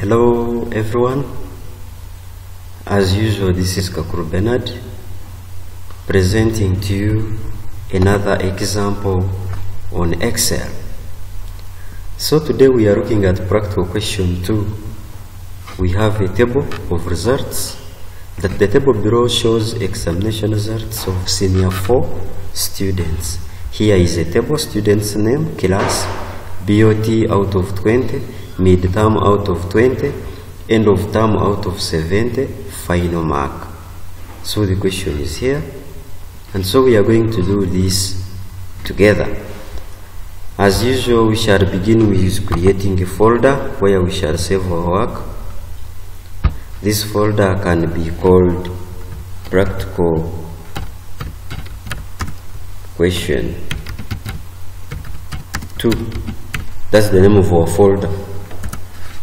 Hello everyone. As usual, this is Kakuru Benard presenting to you another example on Excel. So today we are looking at practical question 2. We have a table of results that the table below shows examination results of senior 4 students. Here is a table, student's name, class, BOT out of 20, mid-term out of 20, end of term out of 70, final mark. So the question is here. And so we are going to do this together. As usual, we shall begin with creating a folder where we shall save our work. This folder can be called practical question 2 that's the name of our folder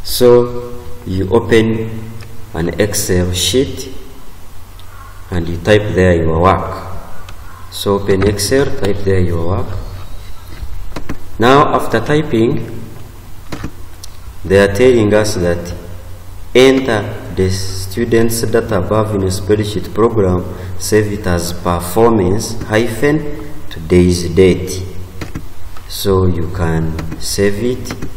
so you open an excel sheet and you type there your work. So open excel type there your work. Now after typing they are telling us that enter the student's data above in a spreadsheet program save it as performance hyphen today's date. So you can save it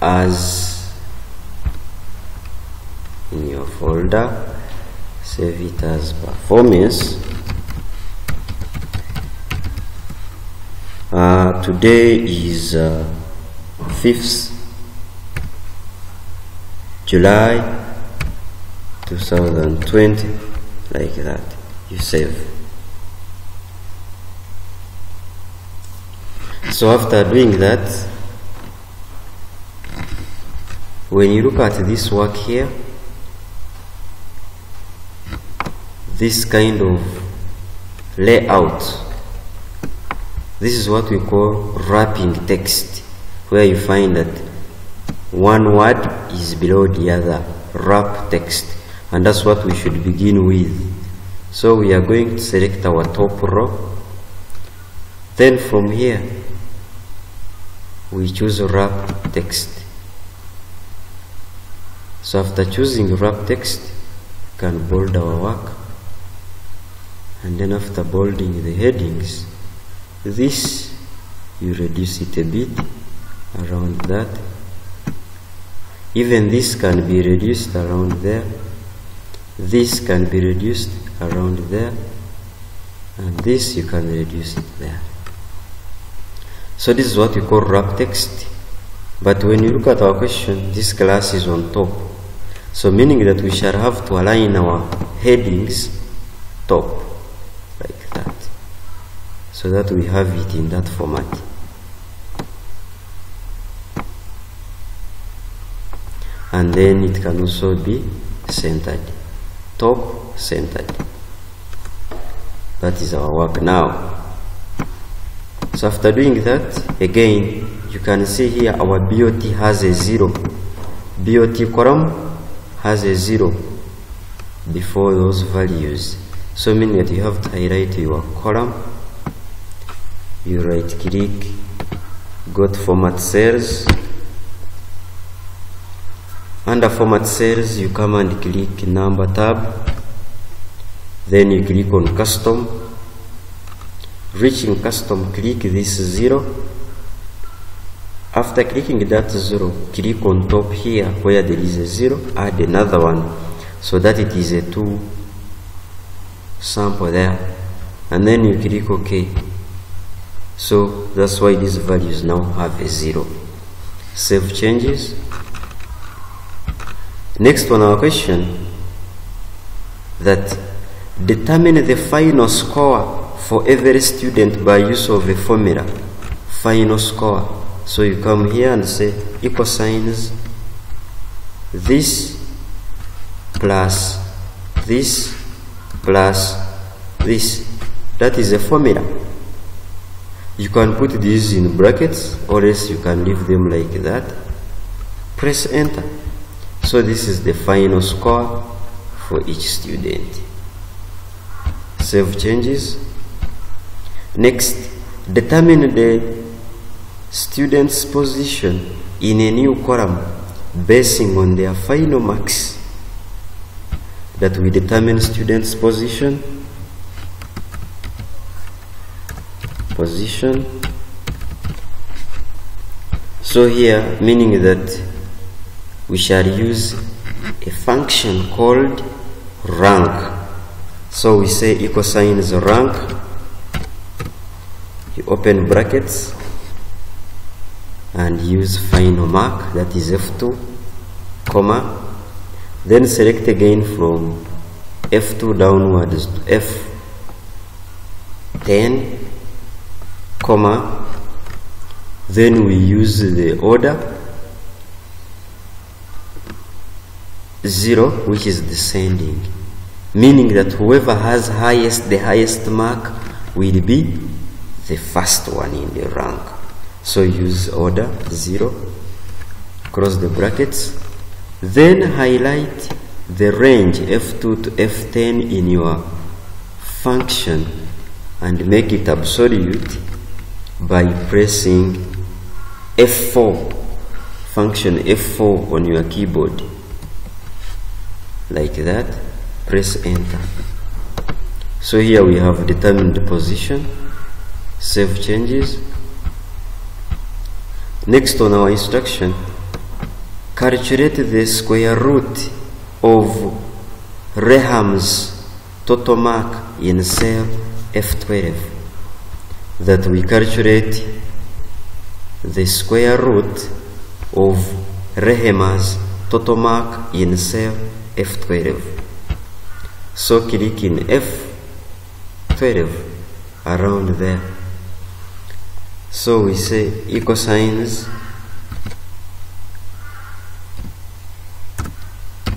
as in your folder save it as performance. Uh, today is uh, 5th July 2020 like that. You save. So after doing that when you look at this work here this kind of layout this is what we call wrapping text where you find that one word is below the other wrap text. And that's what we should begin with. So we are going to select our top row. Then from here we choose wrap text so after choosing wrap text we can bold our work. And then after bolding the headings this you reduce it a bit around that. Even this can be reduced around there. This can be reduced around there. And this you can reduce it there. So this is what we call wrap text. But when you look at our question this class is on top so meaning that we shall have to align our headings top like that. So that we have it in that format. And then it can also be centered. Top centered. That is our work now. So after doing that again you can see here our BOT has a zero. BOT column has a zero before those values. So meaning that you have to highlight your column you right click go to format cells. Under format cells you come and click number tab. Then you click on custom. Reaching custom click this zero after clicking that zero click on top here where there is a zero add another one. So that it is a two sample there. And then you click ok. So that's why these values now have a zero. Save changes. Next one our question. That determine the final score for every student by use of a formula. Final score so you come here and say equal signs this plus this plus this. That is a formula. You can put these in brackets or else you can leave them like that. Press enter. So this is the final score for each student. Save changes. Next determine the student's position in a new column basing on their final marks. That we determine students position. Position. So here meaning that we shall use a function called rank. So we say equal sign is rank. You open brackets and use final mark that is f2 comma then select again from f2 downwards to f10 comma then we use the order 0 which is descending meaning that whoever has highest the highest mark will be the first one in the rank so use order 0 cross the brackets then highlight the range f2 to f10 in your function and make it absolute by pressing F4 function F4 on your keyboard. Like that press enter. So here we have determined the position save changes next on our instruction calculate the square root of Rehema's total mark in cell F12 that we calculate the square root of Rehema's total mark in cell F12. So click in F12 around there. So we say equal signs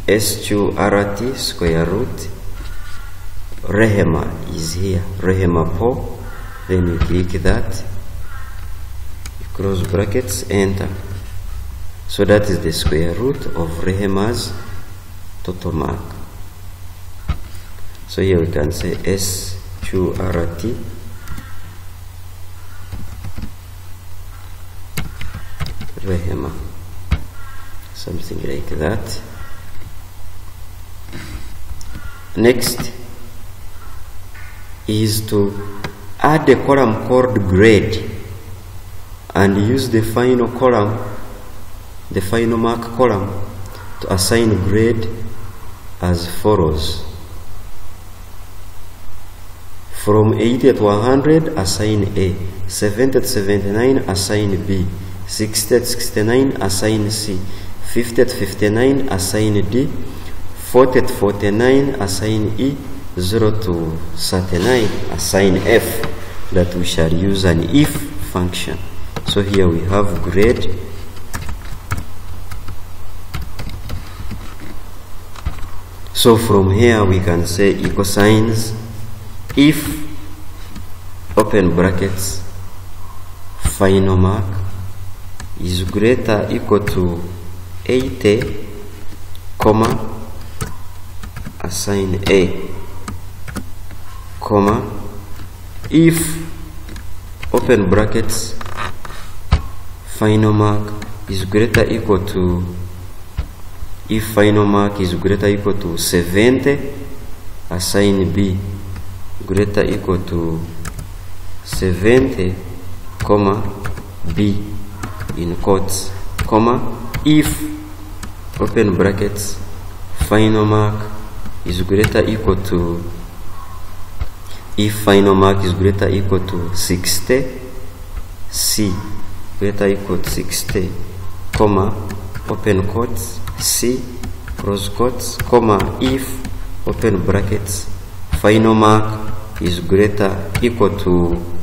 SQRT square root Rehema is here. Rehema po. Then you click that. You close brackets, enter. So that is the square root of Rehema's total mark. So here we can say SQRT Rehema. Something like that. Next is to add a column called grade and use the final column, the final mark column to assign grade as follows. From 80 to 100, assign A. 70 to 79, assign B. 60 to 69, assign C. 50 to 59, assign D. 40 to 49, assign E. 0 to 39, assign F. That we shall use an if function. So here we have grade So from here we can say equal signs if open brackets final mark is greater equal to 80 comma assign A comma if open brackets final mark is greater equal to if final mark is greater equal to 70 assign B greater equal to 70 comma B in quotes comma if open brackets final mark is greater equal to if final mark is greater equal to 60 C greater equal to 60 comma open quotes C close quotes comma if open brackets final mark is greater equal to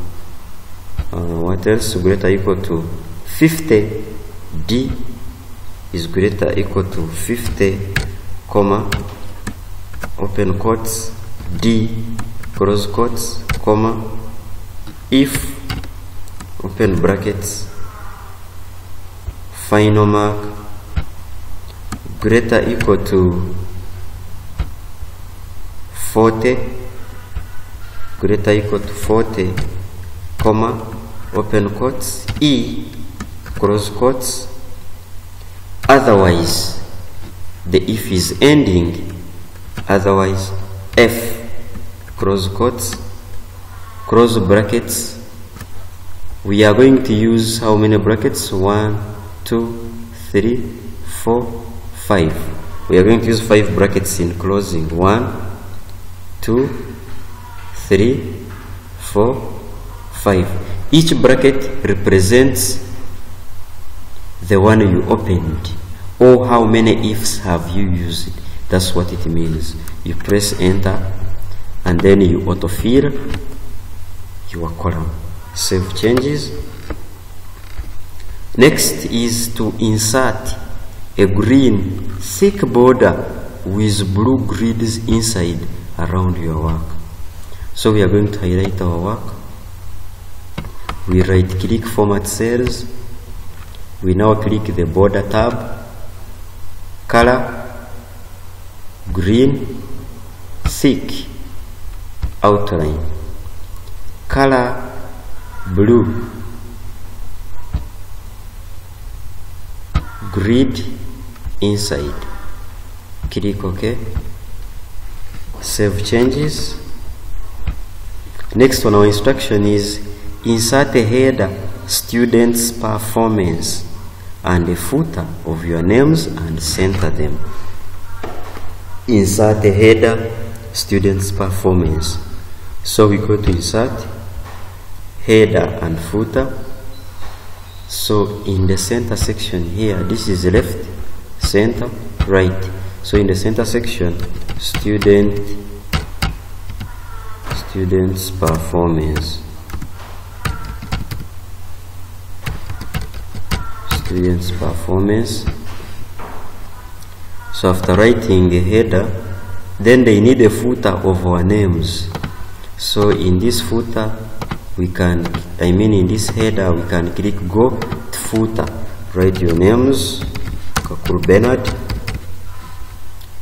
uh, what else? Greater equal to 50 D is greater equal to 50 comma open quotes D close quotes comma if open brackets final mark greater equal to 40 greater equal to 40 comma open quotes e close quotes otherwise the if is ending. Otherwise f cross quotes cross brackets. We are going to use how many brackets? One two three four five. We are going to use five brackets in closing. One two three four five. Each bracket represents the one you opened. Or how many ifs have you used? That's what it means. You press enter and then you autofill your column. Save changes. Next is to insert a green thick border with blue grids inside around your work. So we are going to highlight our work. We right click format cells we now click the border tab color green thick outline color blue grid inside. Click ok. Save changes. Next one our instruction is insert a header students performance and a footer of your names and center them. Insert a header students performance. So we go to insert header and footer. So in the center section here this is left center right. So in the center section student students performance performance. So after writing a header then they need a footer of our names. So in this footer we can I mean in this header we can click go to footer write your names Kakuru Benard.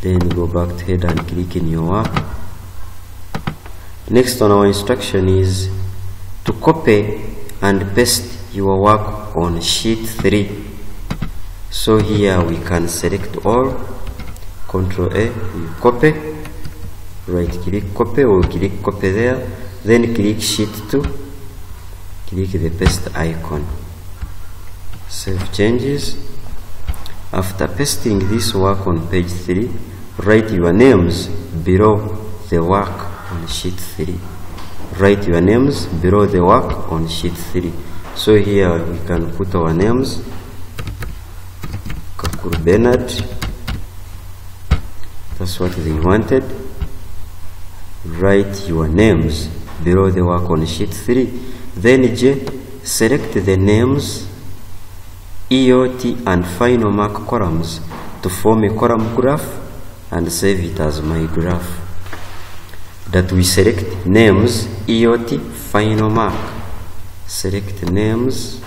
Then go back to header and click in your work. Next on our instruction is to copy and paste your work on sheet 3 so here we can select all. Control A we copy. Right click copy or click copy there. Then click sheet 2 click the paste icon. Save changes. After pasting this work on page 3 write your names below the work on sheet 3 write your names below the work on sheet 3 so here we can put our names Kakuru Benard that's what they wanted. Write your names below the work on sheet 3 then J select the names EOT and final mark columns to form a column graph and save it as my graph. That we select names EOT final mark select names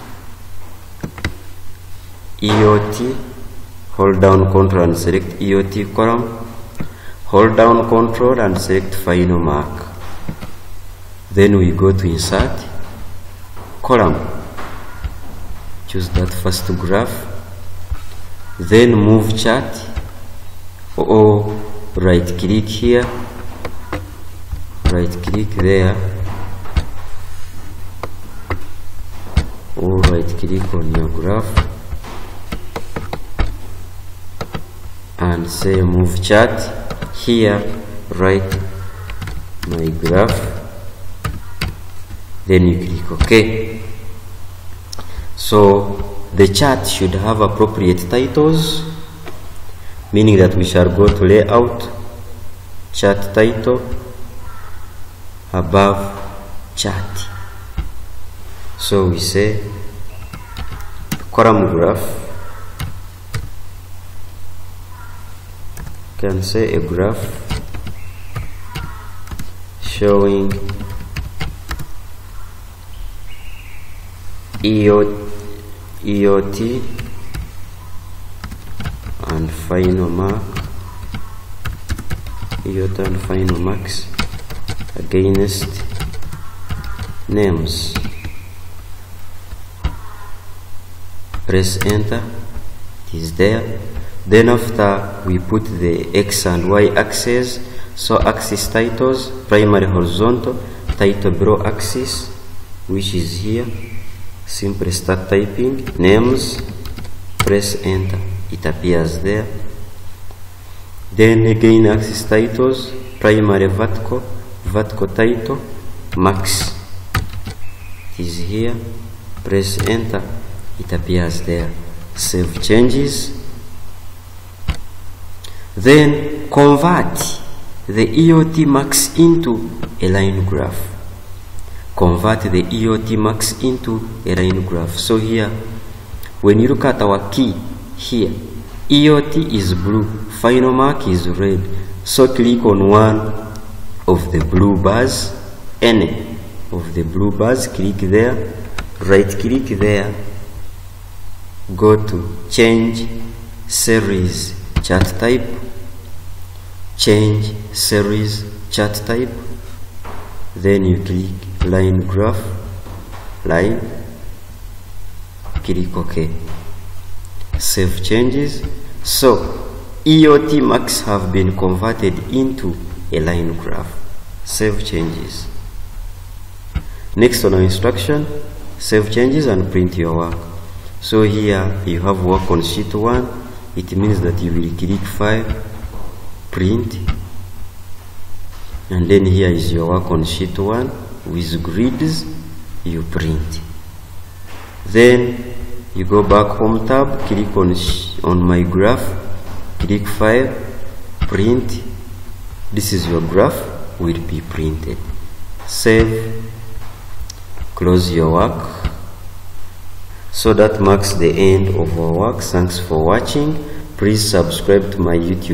EOT hold down control and select EOT column. Hold down control and select final mark. Then we go to insert. Column. Choose that first graph. Then move chart. Or right click here. Right click there or right click on your graph and say move chart here write my graph. Then you click ok. So the chart should have appropriate titles meaning that we shall go to layout chart title above chart. So we say column graph can say a graph showing EOT and final mark EOT and final marks against names press enter it is there then after we put the x and y axes so axis titles primary horizontal title below axis which is here simply start typing names press enter it appears there then again axis titles primary vertical vertical title max is here press enter it appears there. Save changes. Then convert the EOT max into a line graph. Convert the EOT max into a line graph. So here when you look at our key here EOT is blue final mark is red. So click on one of the blue bars any of the blue bars click there right click there go to change series chart type. Change series chart type. Then you click line graph line click ok. Save changes. So EOT max have been converted into a line graph. Save changes. Next on our instruction save changes and print your work so here you have work on sheet 1 it means that you will click file print and then here is your work on sheet 1 with grids you print. Then you go back home tab click on on my graph click file print. This is your graph will be printed. Save. Close your work so that marks the end of our work. Thanks for watching. Please subscribe to my youtube